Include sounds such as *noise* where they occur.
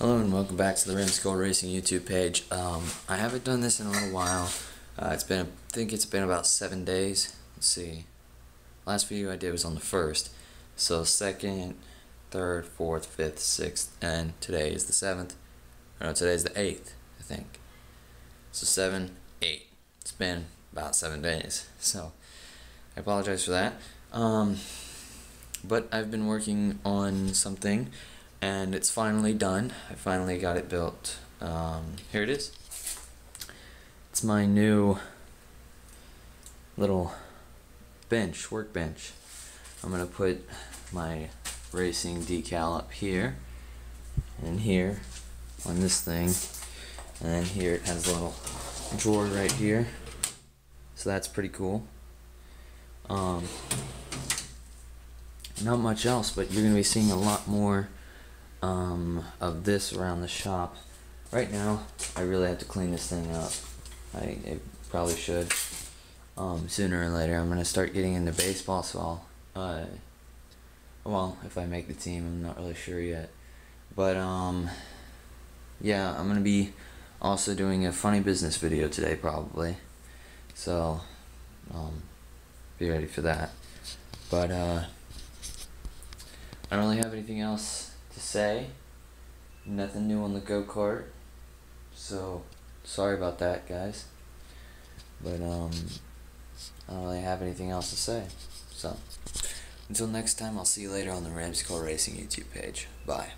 Hello and welcome back to the Ramsey Racing YouTube page. Um, I haven't done this in a little while. Uh, it's been, I think it's been about seven days. Let's see. Last video I did was on the first. So second, third, fourth, fifth, sixth, and today is the seventh. No, today is the eighth, I think. So seven, eight. It's been about seven days. *laughs* So I apologize for that. Um, but I've been working on something and it's finally done. I finally got it built. Um, here it is. It's my new little bench, workbench. I'm gonna put my racing decal up here and here on this thing and then here it has a little drawer right here so that's pretty cool um, not much else but you're gonna be seeing a lot more um, of this around the shop. Right now, I really have to clean this thing up. I, I probably should. Um, sooner or later, I'm gonna start getting into baseball, so I'll, uh, well, if I make the team, I'm not really sure yet. But, um, yeah, I'm gonna be also doing a funny business video today, probably. So, um, be ready for that. But, uh, I don't really have anything else to say. Nothing new on the go kart. So sorry about that, guys. But um, I don't really have anything else to say. So until next time, I'll see you later on the Ramsey Racing YouTube page. Bye.